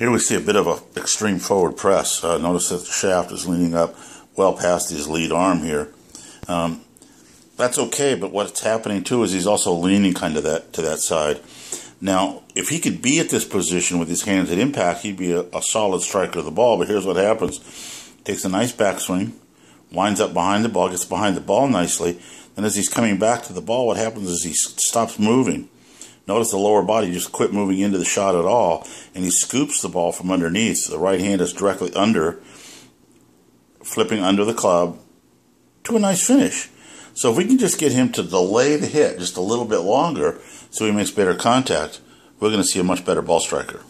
Here we see a bit of an extreme forward press. Uh, notice that the shaft is leaning up well past his lead arm here. Um, that's okay, but what's happening too is he's also leaning kind of that to that side. Now, if he could be at this position with his hands at impact, he'd be a, a solid striker of the ball. But here's what happens: takes a nice backswing, winds up behind the ball, gets behind the ball nicely. Then, as he's coming back to the ball, what happens is he stops moving. Notice the lower body just quit moving into the shot at all, and he scoops the ball from underneath. So the right hand is directly under, flipping under the club to a nice finish. So if we can just get him to delay the hit just a little bit longer so he makes better contact, we're going to see a much better ball striker.